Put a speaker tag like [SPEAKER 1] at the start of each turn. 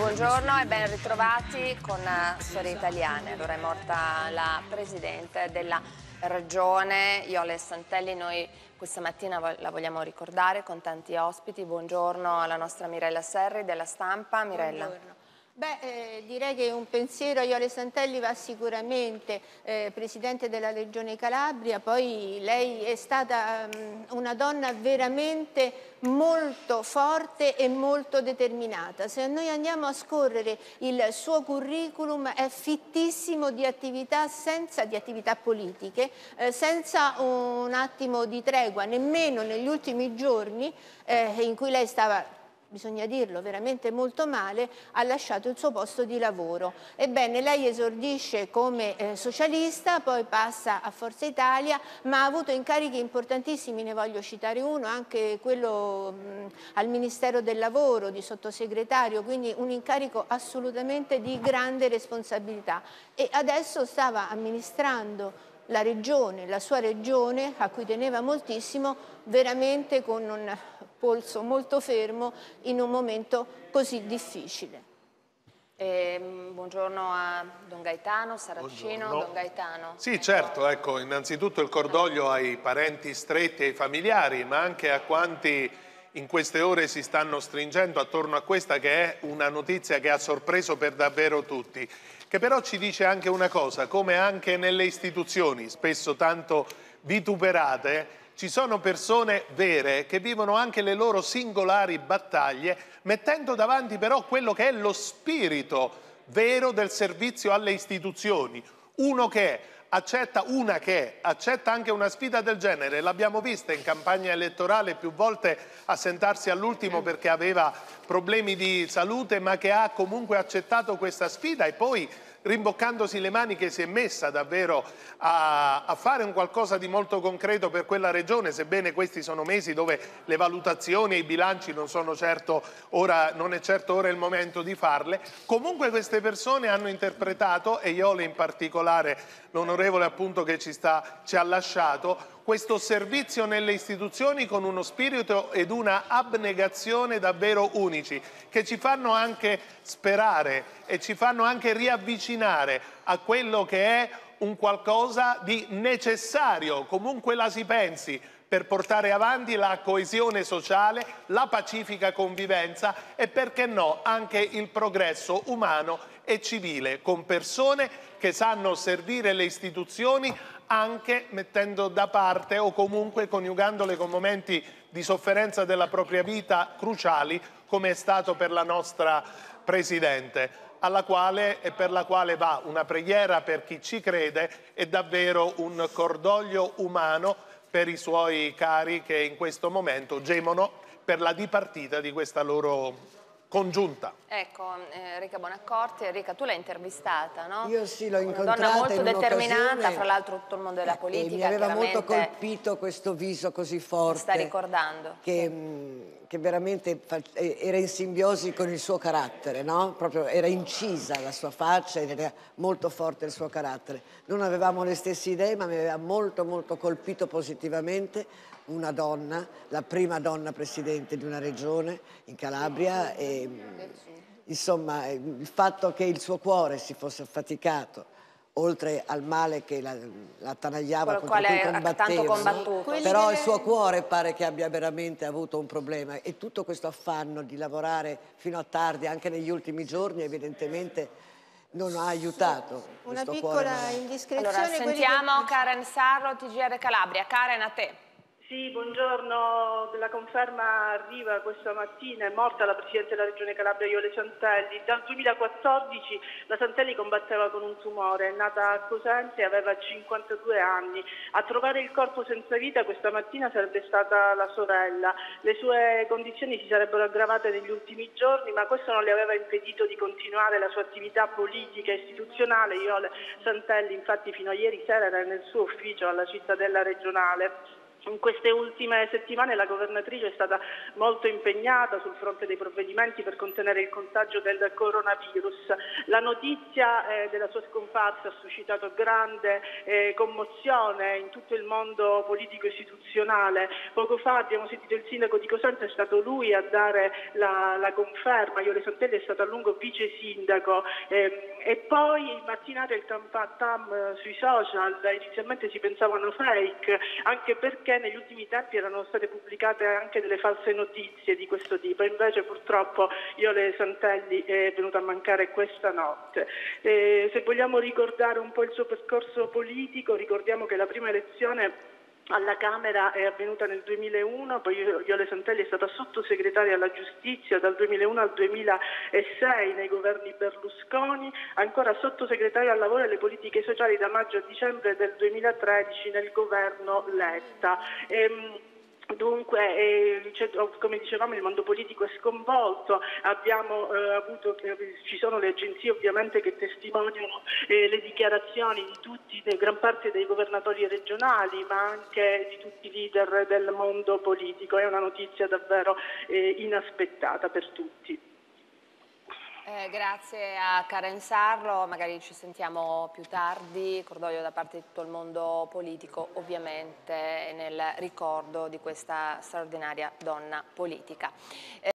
[SPEAKER 1] Buongiorno e ben ritrovati con Storie Italiane. Allora è morta la Presidente della Regione, Iole Santelli. Noi questa mattina la vogliamo ricordare con tanti ospiti. Buongiorno alla nostra Mirella Serri della Stampa. Mirella.
[SPEAKER 2] Buongiorno. Beh, eh, direi che un pensiero a Iole Santelli va sicuramente eh, Presidente della Regione Calabria, poi lei è stata um, una donna veramente molto forte e molto determinata. Se noi andiamo a scorrere il suo curriculum è fittissimo di attività, senza, di attività politiche, eh, senza un attimo di tregua, nemmeno negli ultimi giorni eh, in cui lei stava bisogna dirlo, veramente molto male, ha lasciato il suo posto di lavoro. Ebbene, lei esordisce come eh, socialista, poi passa a Forza Italia, ma ha avuto incarichi importantissimi, ne voglio citare uno, anche quello mh, al Ministero del Lavoro, di sottosegretario, quindi un incarico assolutamente di grande responsabilità. E adesso stava amministrando la regione, la sua regione, a cui teneva moltissimo, veramente con un polso molto fermo in un momento così difficile.
[SPEAKER 1] Eh, buongiorno a Don Gaetano, Saracino, buongiorno. Don Gaetano.
[SPEAKER 3] Sì, certo, ecco, innanzitutto il cordoglio ai parenti stretti e ai familiari, ma anche a quanti in queste ore si stanno stringendo attorno a questa che è una notizia che ha sorpreso per davvero tutti, che però ci dice anche una cosa, come anche nelle istituzioni, spesso tanto vituperate, ci sono persone vere che vivono anche le loro singolari battaglie, mettendo davanti però quello che è lo spirito vero del servizio alle istituzioni. Uno che accetta una che accetta anche una sfida del genere, l'abbiamo vista in campagna elettorale più volte assentarsi all'ultimo perché aveva problemi di salute, ma che ha comunque accettato questa sfida e poi rimboccandosi le maniche si è messa davvero a, a, fare un qualcosa di molto concreto per quella regione, sebbene questi sono mesi dove le valutazioni e i bilanci non, sono certo ora, non è certo ora il momento di farle. Comunque queste persone hanno interpretato, e Iole in particolare, l'onorevole appunto che ci, sta, ci ha lasciato, questo servizio nelle istituzioni con uno spirito ed una abnegazione davvero unici, che ci fanno anche sperare e ci fanno anche riavvicinare a quello che è un qualcosa di necessario, comunque la si pensi, per portare avanti la coesione sociale, la pacifica convivenza e perché no anche il progresso umano e civile con persone che sanno servire le istituzioni anche mettendo da parte o comunque coniugandole con momenti di sofferenza della propria vita cruciali come è stato per la nostra Presidente alla quale e per la quale va una preghiera per chi ci crede e davvero un cordoglio umano per i suoi cari che in questo momento gemono per la dipartita di questa loro congiunta.
[SPEAKER 1] Ecco, eh, Enrica Bonaccorti, Enrica tu l'hai intervistata, no?
[SPEAKER 4] Io sì, l'ho incontrata
[SPEAKER 1] Una donna molto determinata, fra l'altro tutto il mondo della politica.
[SPEAKER 4] E mi aveva molto colpito questo viso così forte.
[SPEAKER 1] Sta ricordando.
[SPEAKER 4] Che, sì. Mm, che veramente era in simbiosi con il suo carattere, no? Proprio era incisa la sua faccia ed era molto forte il suo carattere. Non avevamo le stesse idee, ma mi aveva molto molto colpito positivamente una donna, la prima donna presidente di una regione in Calabria e insomma il fatto che il suo cuore si fosse affaticato oltre al male che la, la attanagliava
[SPEAKER 1] contro cui
[SPEAKER 4] combatteva, però il suo cuore pare che abbia veramente avuto un problema e tutto questo affanno di lavorare fino a tardi anche negli ultimi giorni evidentemente non ha aiutato.
[SPEAKER 2] Una piccola indiscrezione.
[SPEAKER 1] Allora, sentiamo Karen Sarro, TGR Calabria. Karen, a te.
[SPEAKER 5] Sì, buongiorno, la conferma arriva questa mattina, è morta la Presidente della Regione Calabria Iole Santelli. Dal 2014 la Santelli combatteva con un tumore, è nata a Cosenza e aveva 52 anni. A trovare il corpo senza vita questa mattina sarebbe stata la sorella. Le sue condizioni si sarebbero aggravate negli ultimi giorni, ma questo non le aveva impedito di continuare la sua attività politica e istituzionale. Iole Santelli infatti fino a ieri sera era nel suo ufficio alla cittadella regionale. In queste ultime settimane la governatrice è stata molto impegnata sul fronte dei provvedimenti per contenere il contagio del coronavirus. La notizia eh, della sua scomparsa ha suscitato grande eh, commozione in tutto il mondo politico istituzionale. Poco fa abbiamo sentito il sindaco di Cosenza, è stato lui a dare la, la conferma, Iole Santelli è stato a lungo vice sindaco eh, e poi il mattinato il tam eh, sui social, inizialmente si pensavano fake, anche perché negli ultimi tempi erano state pubblicate anche delle false notizie di questo tipo, invece purtroppo Iole Santelli è venuta a mancare questa notte. Eh, se vogliamo ricordare un po' il suo percorso politico, ricordiamo che la prima elezione alla Camera è avvenuta nel 2001, poi Iole Santelli è stata sottosegretaria alla giustizia dal 2001 al 2006 nei governi Berlusconi, ancora sottosegretaria al lavoro e alle politiche sociali da maggio a dicembre del 2013 nel governo Letta. Ehm, Dunque, eh, come dicevamo, il mondo politico è sconvolto, abbiamo, eh, avuto, eh, ci sono le agenzie ovviamente che testimoniano eh, le dichiarazioni di tutti, di gran parte dei governatori regionali, ma anche di tutti i leader del mondo politico. È una notizia davvero eh, inaspettata per tutti.
[SPEAKER 1] Eh, grazie a Karen Sarro, magari ci sentiamo più tardi, cordoglio da parte di tutto il mondo politico ovviamente nel ricordo di questa straordinaria donna politica. Eh,